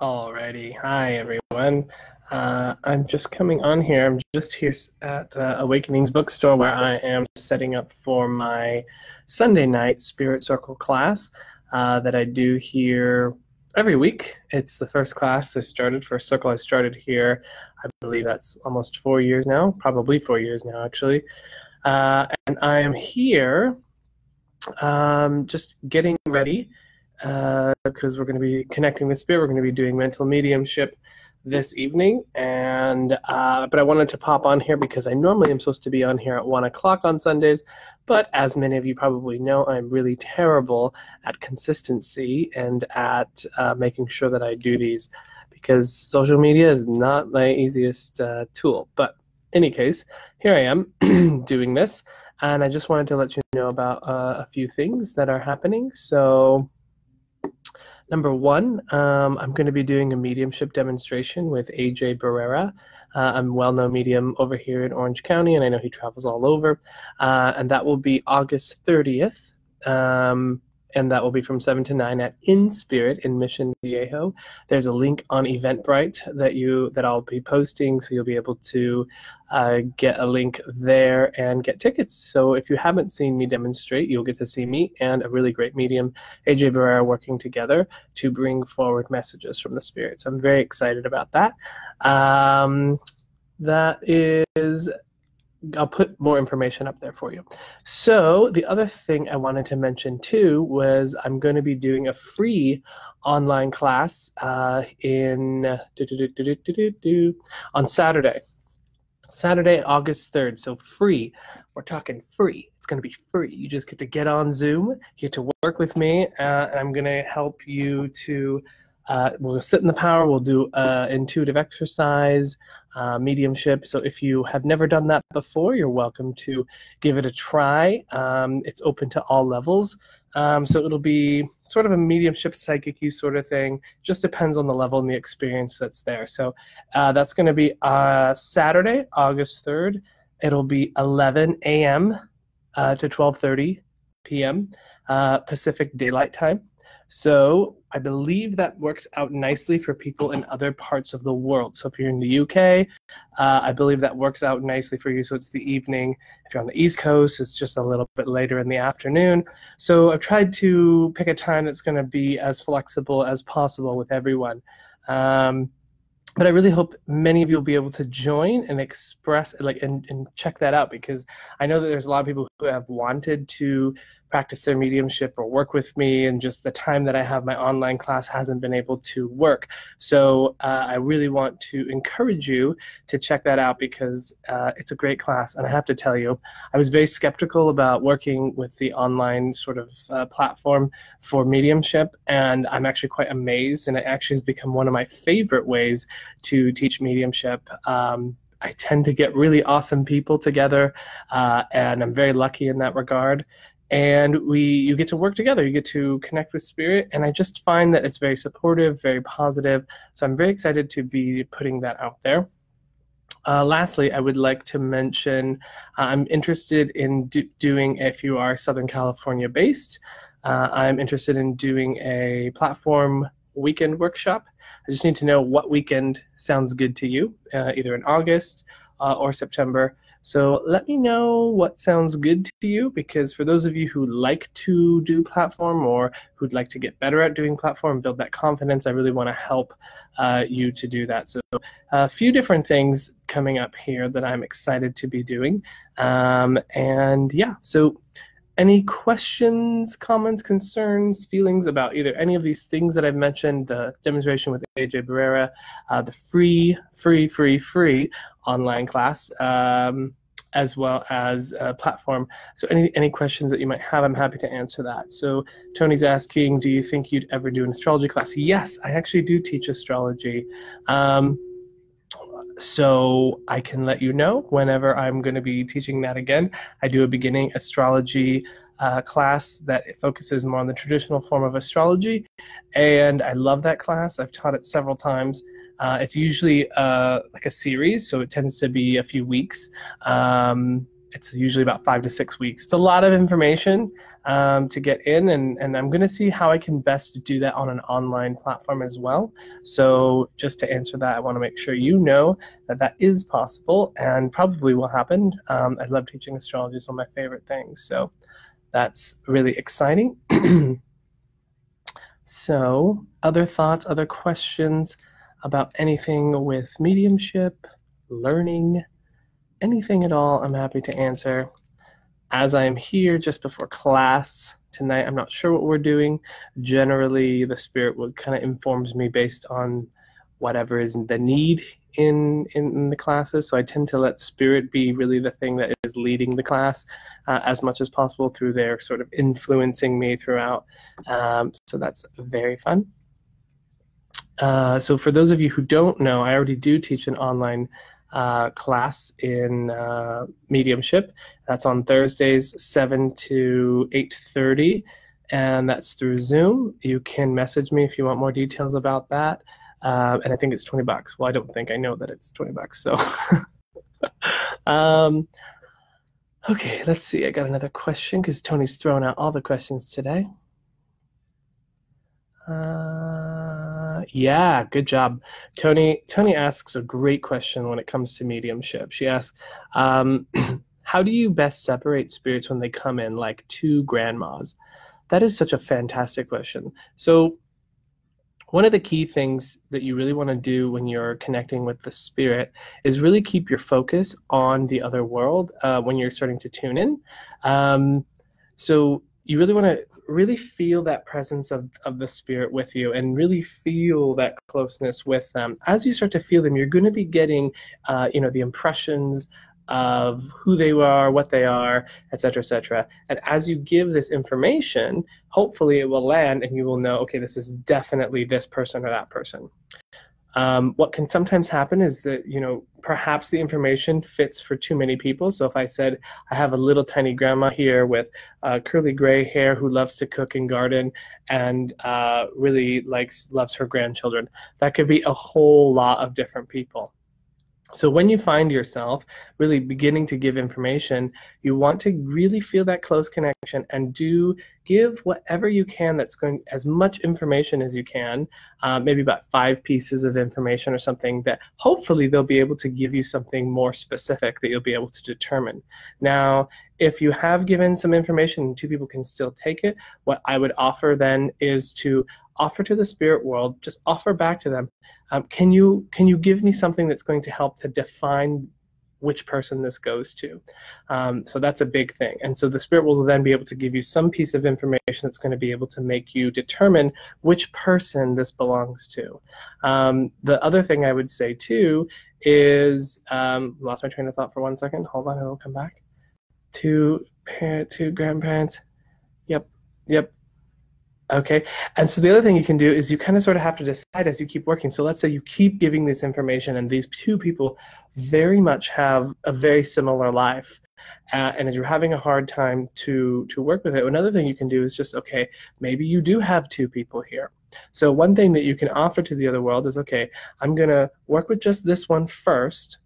Alrighty. Hi, everyone. Uh, I'm just coming on here. I'm just here at uh, Awakenings Bookstore where I am setting up for my Sunday night Spirit Circle class uh, that I do here every week. It's the first class I started, first circle I started here. I believe that's almost four years now, probably four years now, actually. Uh, and I am here um, just getting ready because uh, we're going to be connecting with spirit. We're going to be doing mental mediumship this evening, and uh, but I wanted to pop on here because I normally am supposed to be on here at one o'clock on Sundays, but as many of you probably know, I'm really terrible at consistency and at uh, making sure that I do these because social media is not my easiest uh, tool. But any case, here I am doing this, and I just wanted to let you know about uh, a few things that are happening. So. Number one, um, I'm going to be doing a mediumship demonstration with AJ Barrera. Uh, I'm a well-known medium over here in Orange County, and I know he travels all over. Uh, and that will be August 30th. Um, and that will be from 7 to 9 at In Spirit in Mission Viejo. There's a link on Eventbrite that you that I'll be posting, so you'll be able to uh, get a link there and get tickets. So if you haven't seen me demonstrate, you'll get to see me and a really great medium, AJ Barrera, working together to bring forward messages from the Spirit. So I'm very excited about that. Um, that is I'll put more information up there for you. So the other thing I wanted to mention too was I'm going to be doing a free online class uh, in on Saturday. Saturday, August 3rd. So free. We're talking free. It's going to be free. You just get to get on Zoom, you get to work with me, uh, and I'm going to help you to uh, we'll sit in the power. We'll do uh, intuitive exercise, uh, mediumship. So if you have never done that before, you're welcome to give it a try. Um, it's open to all levels. Um, so it'll be sort of a mediumship psychic sort of thing. Just depends on the level and the experience that's there. So uh, that's going to be uh, Saturday, August 3rd. It'll be 11 a.m. Uh, to 12:30 p.m. Pacific Daylight Time. So I believe that works out nicely for people in other parts of the world. So if you're in the UK, uh, I believe that works out nicely for you. So it's the evening. If you're on the East Coast, it's just a little bit later in the afternoon. So I've tried to pick a time that's going to be as flexible as possible with everyone. Um, but I really hope many of you will be able to join and express like and, and check that out because I know that there's a lot of people who have wanted to practice their mediumship or work with me and just the time that I have my online class hasn't been able to work. So uh, I really want to encourage you to check that out because uh, it's a great class. And I have to tell you, I was very skeptical about working with the online sort of uh, platform for mediumship and I'm actually quite amazed and it actually has become one of my favorite ways to teach mediumship. Um, I tend to get really awesome people together, uh, and I'm very lucky in that regard and we you get to work together. You get to connect with spirit. And i just find that it's very supportive very positive. So i'm very excited to be putting that out there. Uh, lastly i would like to mention uh, i'm interested in do doing if you are southern california based uh, i'm interested in doing a platform weekend workshop. I just need to know what weekend sounds good to you uh, either in august uh, or september so let me know what sounds good to you because for those of you who like to do platform or who'd like to get better at doing platform, build that confidence, I really want to help uh, you to do that. So a few different things coming up here that I'm excited to be doing. Um, and yeah, so any questions, comments, concerns, feelings about either any of these things that I've mentioned, the demonstration with AJ Barrera, uh, the free, free, free, free online class, um, as well as a platform. So any, any questions that you might have, I'm happy to answer that. So Tony's asking, do you think you'd ever do an astrology class? Yes, I actually do teach astrology. Um, so I can let you know whenever I'm going to be teaching that again. I do a beginning astrology uh, class that focuses more on the traditional form of astrology, and I love that class. I've taught it several times. Uh, it's usually uh, like a series, so it tends to be a few weeks. Um, it's usually about five to six weeks. It's a lot of information um, to get in, and, and I'm going to see how I can best do that on an online platform as well. So, just to answer that, I want to make sure you know that that is possible and probably will happen. Um, I love teaching astrology, it's one of my favorite things. So, that's really exciting. so, other thoughts, other questions about anything with mediumship, learning? Anything at all, I'm happy to answer. As I am here just before class tonight, I'm not sure what we're doing. Generally, the spirit will kind of informs me based on whatever is the need in, in, in the classes. So I tend to let spirit be really the thing that is leading the class uh, as much as possible through their sort of influencing me throughout. Um, so that's very fun. Uh, so for those of you who don't know, I already do teach an online uh, class in uh, mediumship. That's on Thursdays, 7 to 8.30, and that's through Zoom. You can message me if you want more details about that. Um, and I think it's 20 bucks. Well, I don't think I know that it's 20 bucks, so. um, okay, let's see. I got another question because Tony's thrown out all the questions today. Uh, yeah, good job, Tony. Tony asks a great question when it comes to mediumship. She asks, um, "How do you best separate spirits when they come in, like two grandmas?" That is such a fantastic question. So, one of the key things that you really want to do when you're connecting with the spirit is really keep your focus on the other world uh, when you're starting to tune in. Um, so you really want to really feel that presence of, of the spirit with you and really feel that closeness with them. As you start to feel them you're going to be getting uh, you know the impressions of who they are what they are etc etc and as you give this information hopefully it will land and you will know okay this is definitely this person or that person um, what can sometimes happen is that, you know, perhaps the information fits for too many people. So if I said, I have a little tiny grandma here with uh, curly gray hair who loves to cook and garden and uh, really likes, loves her grandchildren, that could be a whole lot of different people. So when you find yourself really beginning to give information, you want to really feel that close connection and do give whatever you can that's going as much information as you can, uh, maybe about five pieces of information or something that hopefully they'll be able to give you something more specific that you'll be able to determine. Now, if you have given some information two people can still take it, what I would offer then is to offer to the spirit world just offer back to them um, can you can you give me something that's going to help to define which person this goes to. Um, so that's a big thing. And so the spirit will then be able to give you some piece of information that's going to be able to make you determine which person this belongs to. Um, the other thing i would say too is um, lost my train of thought for one second. Hold on it'll come back. Two parent two grandparents. Yep yep Okay. And so the other thing you can do is you kind of sort of have to decide as you keep working. So let's say you keep giving this information, and these two people very much have a very similar life. Uh, and as you're having a hard time to to work with it, another thing you can do is just okay, maybe you do have two people here. So one thing that you can offer to the other world is okay, I'm gonna work with just this one first,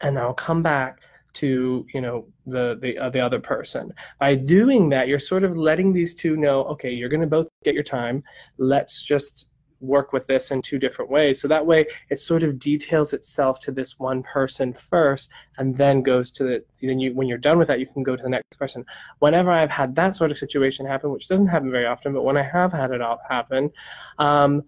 and I'll come back to you know the the, uh, the other person. By doing that you're sort of letting these two know okay you're going to both get your time. Let's just work with this in two different ways. So that way it sort of details itself to this one person first and then goes to the then you when you're done with that you can go to the next person. Whenever i've had that sort of situation happen which doesn't happen very often but when i have had it all happen um,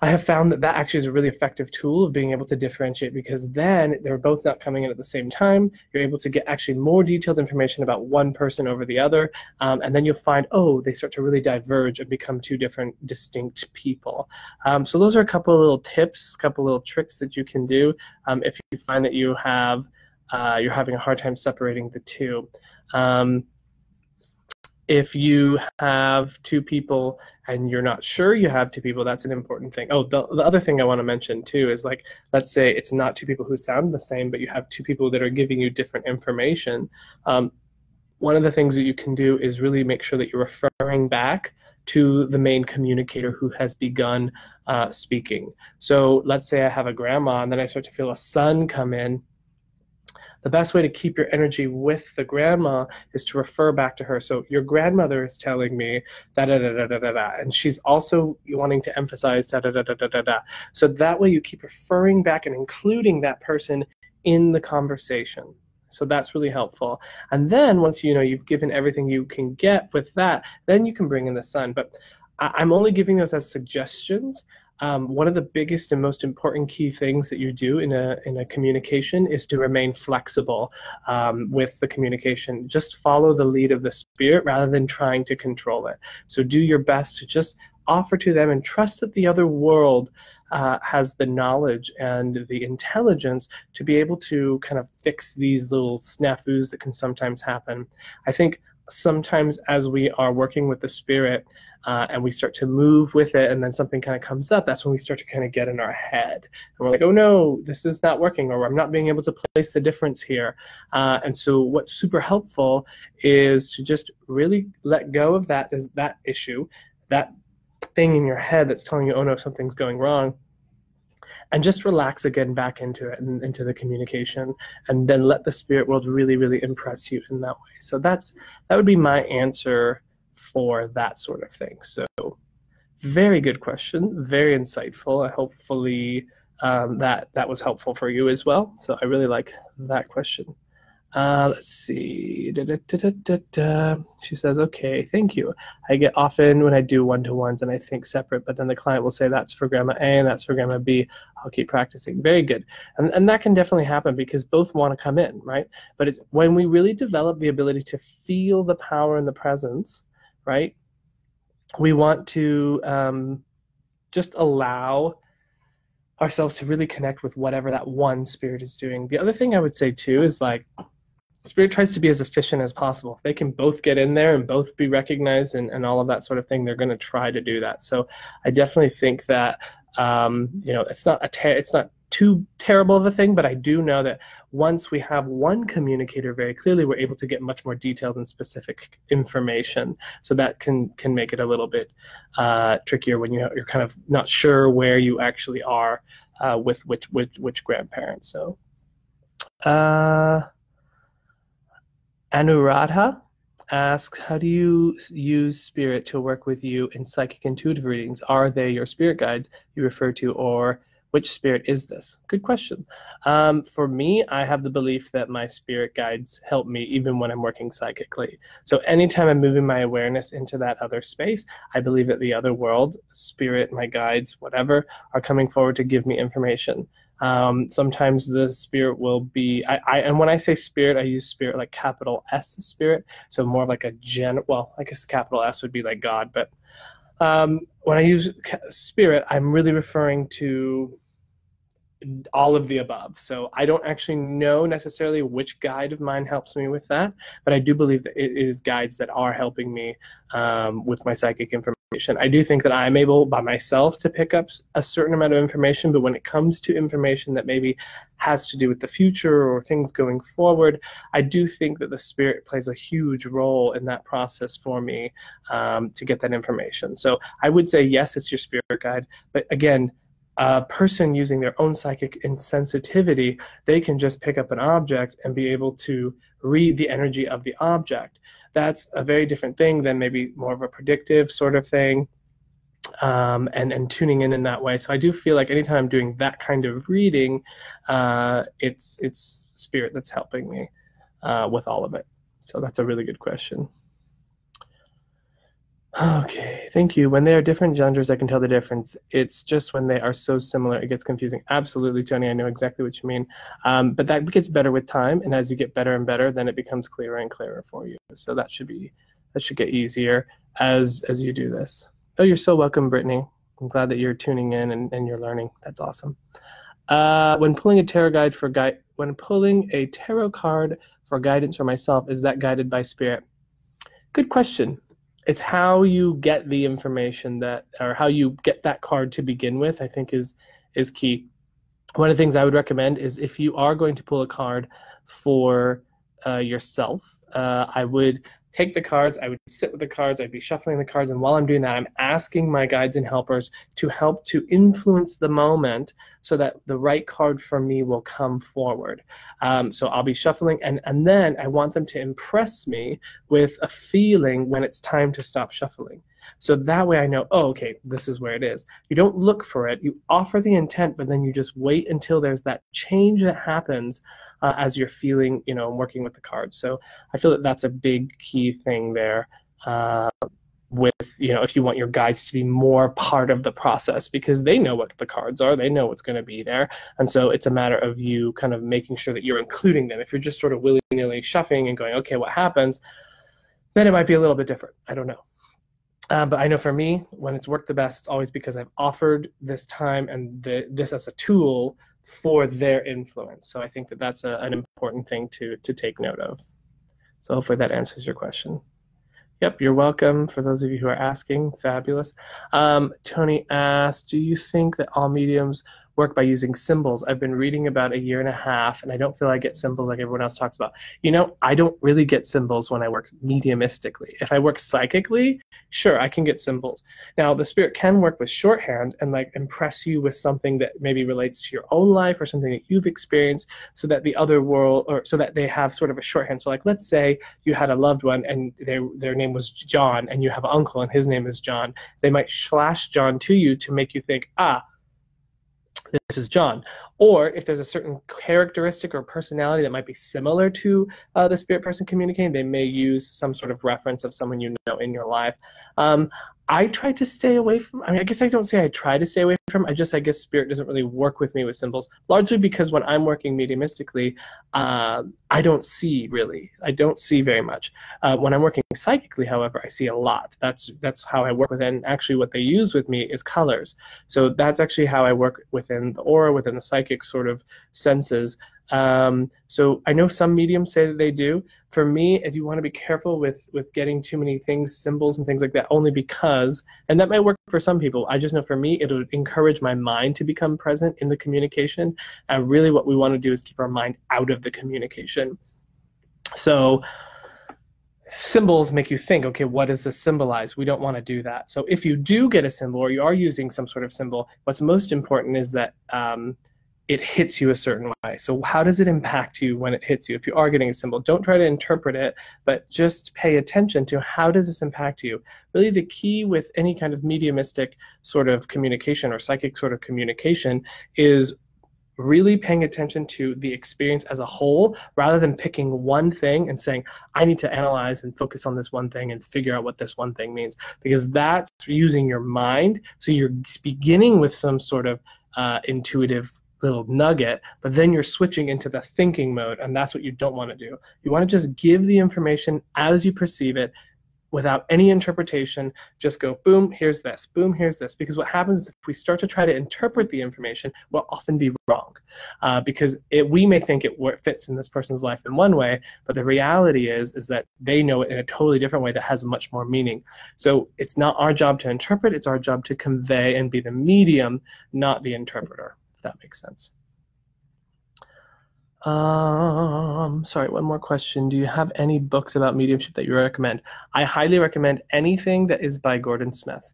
I have found that that actually is a really effective tool of being able to differentiate because then they're both not coming in at the same time. You're able to get actually more detailed information about one person over the other, um, and then you'll find, oh, they start to really diverge and become two different distinct people. Um, so those are a couple of little tips, a couple of little tricks that you can do um, if you find that you have uh, you're having a hard time separating the two. If you have two people and you're not sure you have two people, that's an important thing. Oh, the, the other thing I want to mention too is like, let's say it's not two people who sound the same, but you have two people that are giving you different information. Um, one of the things that you can do is really make sure that you're referring back to the main communicator who has begun uh, speaking. So let's say I have a grandma and then I start to feel a son come in the best way to keep your energy with the grandma is to refer back to her. So your grandmother is telling me da da da da da da, da and she's also wanting to emphasize da da da da da da da. So that way you keep referring back and including that person in the conversation. So that's really helpful. And then once you know you've given everything you can get with that, then you can bring in the son. But I'm only giving those as suggestions. Um, one of the biggest and most important key things that you do in a in a communication is to remain flexible um, with the communication. Just follow the lead of the spirit rather than trying to control it. So do your best to just offer to them and trust that the other world uh, has the knowledge and the intelligence to be able to kind of fix these little snafus that can sometimes happen. I think sometimes as we are working with the spirit uh, and we start to move with it and then something kind of comes up that's when we start to kind of get in our head and we're like oh no this is not working or i'm not being able to place the difference here uh, and so what's super helpful is to just really let go of that is that issue that thing in your head that's telling you, oh no, something's going wrong. And just relax again back into it and into the communication, and then let the spirit world really, really impress you in that way. So that's that would be my answer for that sort of thing. So, very good question, very insightful. I hopefully um, that that was helpful for you as well. So I really like that question. Uh, let's see. Da, da, da, she says, okay, thank you. I get often when I do one to ones and I think separate, but then the client will say that's for grandma A and that's for grandma B. I'll keep practicing. Very good. And, and that can definitely happen because both want to come in, right? But it's when we really develop the ability to feel the power and the presence, right? We want to um, just allow ourselves to really connect with whatever that one spirit is doing. The other thing I would say too is like, Spirit tries to be as efficient as possible. If they can both get in there and both be recognized and, and all of that sort of thing, they're going to try to do that. So I definitely think that um, you know it's not a ter- it's not too terrible of a thing, but I do know that once we have one communicator very clearly, we're able to get much more detailed and specific information. So that can can make it a little bit uh, trickier when you you're kind of not sure where you actually are uh, with which which which grandparents. So. Uh, Anuradha asks, how do you use spirit to work with you in psychic intuitive readings? Are they your spirit guides you refer to, or which spirit is this? Good question. Um, for me, I have the belief that my spirit guides help me even when I'm working psychically. So anytime I'm moving my awareness into that other space, I believe that the other world, spirit, my guides, whatever, are coming forward to give me information. Um, sometimes the spirit will be, I, I, and when I say spirit, I use spirit like capital S spirit. So more of like a gen, well, I guess capital S would be like God, but um, when I use spirit, I'm really referring to all of the above. So I don't actually know necessarily which guide of mine helps me with that, but I do believe that it is guides that are helping me um, with my psychic information. I do think that I'm able by myself to pick up a certain amount of information, but when it comes to information that maybe has to do with the future or things going forward, I do think that the spirit plays a huge role in that process for me um, to get that information. So I would say yes, it's your spirit guide, but again, a person using their own psychic insensitivity, they can just pick up an object and be able to read the energy of the object. That's a very different thing than maybe more of a predictive sort of thing. Um, and and tuning in in that way. So I do feel like anytime I'm doing that kind of reading, uh, it's it's spirit that's helping me uh, with all of it. So that's a really good question. Okay, thank you. When they are different genders, I can tell the difference. It's just when they are so similar, it gets confusing. Absolutely, Tony, I know exactly what you mean. Um, but that gets better with time, and as you get better and better, then it becomes clearer and clearer for you. So that should be that should get easier as as you do this. Oh, you're so welcome, Brittany. I'm glad that you're tuning in and, and you're learning. That's awesome. Uh, when pulling a tarot guide for guide, when pulling a tarot card for guidance for myself, is that guided by spirit? Good question it's how you get the information that or how you get that card to begin with i think is is key. One of the things i would recommend is if you are going to pull a card for uh, yourself uh, i would take the cards, I would sit with the cards, I'd be shuffling the cards, and while I'm doing that, I'm asking my guides and helpers to help to influence the moment so that the right card for me will come forward. Um, so I'll be shuffling, and, and then I want them to impress me with a feeling when it's time to stop shuffling. So that way I know, oh, okay, this is where it is. You don't look for it, you offer the intent, but then you just wait until there's that change that happens uh, as you're feeling, you know, working with the cards. So I feel that that's a big key thing there. Uh, with you know if you want your guides to be more part of the process because they know what the cards are they know what's going to be there and so it's a matter of you kind of making sure that you're including them if you're just sort of willy-nilly shuffling and going okay what happens then it might be a little bit different i don't know uh, but I know for me, when it's worked the best, it's always because I've offered this time and the, this as a tool for their influence. So I think that that's a, an important thing to to take note of. So hopefully that answers your question. Yep, you're welcome. For those of you who are asking, fabulous. Um, Tony asked, do you think that all mediums work by using symbols. I've been reading about a year and a half, and I don't feel I get symbols like everyone else talks about. You know, I don't really get symbols when I work mediumistically. If I work psychically, sure, I can get symbols. Now, the spirit can work with shorthand and like impress you with something that maybe relates to your own life or something that you've experienced so that the other world, or so that they have sort of a shorthand. So, like, let's say you had a loved one and their, their name was John, and you have an uncle and his name is John. They might slash John to you to make you think, ah, this is John. Or if there's a certain characteristic or personality that might be similar to uh, the spirit person communicating, they may use some sort of reference of someone you know in your life. Um, I try to stay away from. I mean, I guess I don't say I try to stay away from. I just I guess spirit doesn't really work with me with symbols, largely because when I'm working mediumistically, uh, I don't see really. I don't see very much. Uh, when I'm working psychically, however, I see a lot. That's that's how I work with. And actually, what they use with me is colors. So that's actually how I work within the aura, within the psychic sort of senses. Um, so I know some mediums say that they do. For me, if you want to be careful with with getting too many things, symbols and things like that, only because, and that might work for some people. I just know for me, it'll encourage my mind to become present in the communication. And really, what we want to do is keep our mind out of the communication. So symbols make you think, okay, what does this symbolize? We don't want to do that. So if you do get a symbol or you are using some sort of symbol, what's most important is that um, it hits you a certain way. So how does it impact you when it hits you? If you are getting a symbol, don't try to interpret it, but just pay attention to how does this impact you? Really the key with any kind of mediumistic sort of communication or psychic sort of communication is really paying attention to the experience as a whole rather than picking one thing and saying i need to analyze and focus on this one thing and figure out what this one thing means because that's using your mind so you're beginning with some sort of uh, intuitive little nugget, but then you're switching into the thinking mode, and that's what you don't want to do. You want to just give the information as you perceive it without any interpretation. Just go, boom, here's this, boom, here's this. Because what happens is if we start to try to interpret the information, we'll often be wrong. Uh, because it, we may think it fits in this person's life in one way, but the reality is, is that they know it in a totally different way that has much more meaning. So it's not our job to interpret, it's our job to convey and be the medium, not the interpreter if that makes sense. Um, sorry, one more question. Do you have any books about mediumship that you recommend? I highly recommend anything that is by Gordon Smith.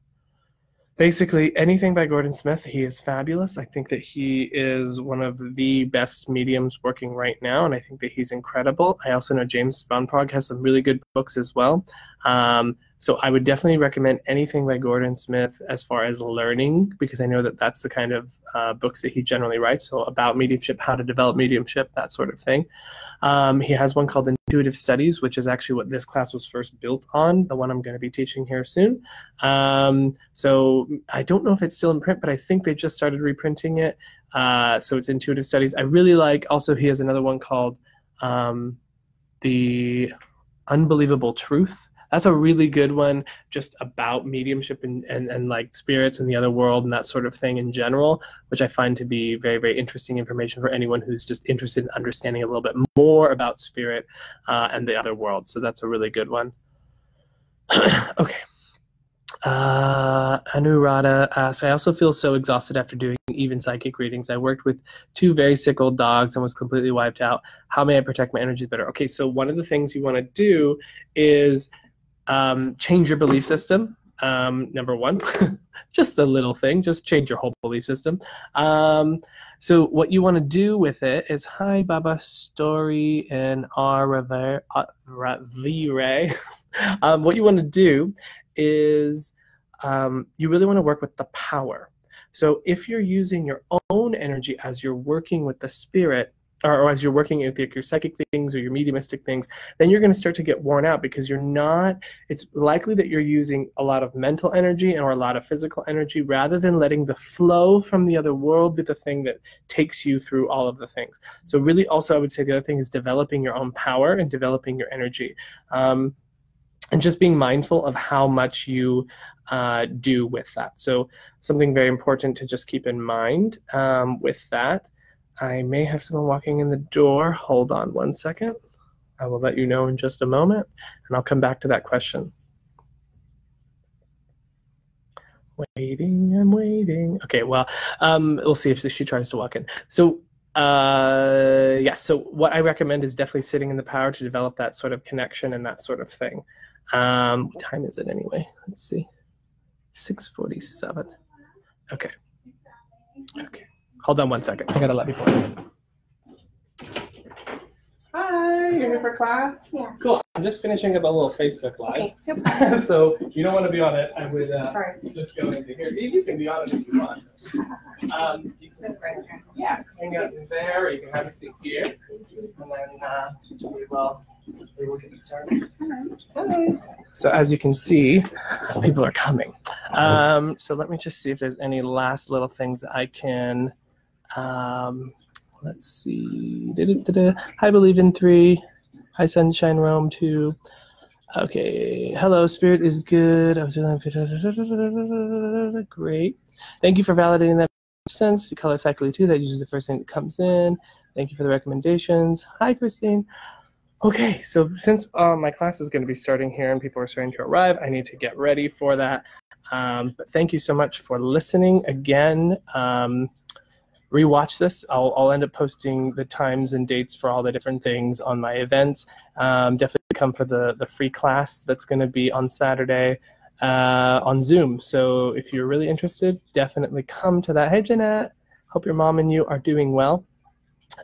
Basically, anything by Gordon Smith. He is fabulous. I think that he is one of the best mediums working right now, and I think that he's incredible. I also know James Van Praagh has some really good books as well. Um, so I would definitely recommend anything by Gordon Smith as far as learning, because I know that that's the kind of uh, books that he generally writes. So about mediumship, how to develop mediumship, that sort of thing. Um, he has one called Intuitive Studies, which is actually what this class was first built on, the one I'm going to be teaching here soon. Um, so I don't know if it's still in print, but I think they just started reprinting it. Uh, so it's Intuitive Studies. I really like, also, he has another one called um, The Unbelievable Truth that's a really good one just about mediumship and, and, and like spirits and the other world and that sort of thing in general, which I find to be very, very interesting information for anyone who's just interested in understanding a little bit more about spirit uh, and the other world. So that's a really good one. okay. Uh, Anuradha asks, I also feel so exhausted after doing even psychic readings. I worked with two very sick old dogs and was completely wiped out. How may I protect my energy better? Okay, so one of the things you want to do is um, change your belief system. Um, number one, just a little thing, just change your whole belief system. Um, so what you want to do with it is, hi Baba Story and R um, what you want to do is um, you really want to work with the power. So if you're using your own energy as you're working with the spirit, or, as you're working with your psychic things or your mediumistic things, then you're going to start to get worn out because you're not. It's likely that you're using a lot of mental energy or a lot of physical energy rather than letting the flow from the other world be the thing that takes you through all of the things. So really, also, I would say the other thing is developing your own power and developing your energy. Um, and just being mindful of how much you uh, do with that. So something very important to just keep in mind um, with that. I may have someone walking in the door. Hold on one second. I will let you know in just a moment, and I'll come back to that question. Waiting, I'm waiting. Okay, well, um, we'll see if she tries to walk in. So, uh, yeah, so what I recommend is definitely sitting in the power to develop that sort of connection and that sort of thing. Um, what time is it anyway? Let's see. 647. Okay. Okay. Hold on one second. I gotta let people in. Hi, you're here for class? Yeah. Cool. I'm just finishing up a little Facebook Live. Okay. so if you don't want to be on it, I would uh, Sorry. just go into here. You can be on it if you want. Um, you can just, yeah, hang out in there, or you can have a seat here, and then uh, we will we will get started. So as you can see, people are coming. Um, so let me just see if there's any last little things that I can. Um, let's see. I believe in three. Hi, Sunshine Rome two. Okay. Hello, Spirit is good. I was great. Thank you for validating that sense. Color cycle too. That usually the first thing that comes in. Thank you for the recommendations. Hi, Christine. Okay, so since uh, my class is going to be starting here and people are starting to arrive, I need to get ready for that. Um, but thank you so much for listening again. Um, rewatch this. I'll, I'll end up posting the times and dates for all the different things on my events. Um, definitely come for the, the free class that's going to be on Saturday uh, on Zoom. So if you're really interested, definitely come to that. Hey, Jeanette. Hope your mom and you are doing well.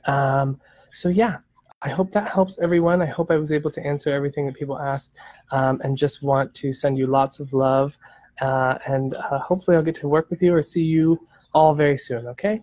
Um, so yeah, I hope that helps everyone. I hope I was able to answer everything that people asked um, and just want to send you lots of love. Uh, and uh, hopefully, I'll get to work with you or see you all very soon. Okay?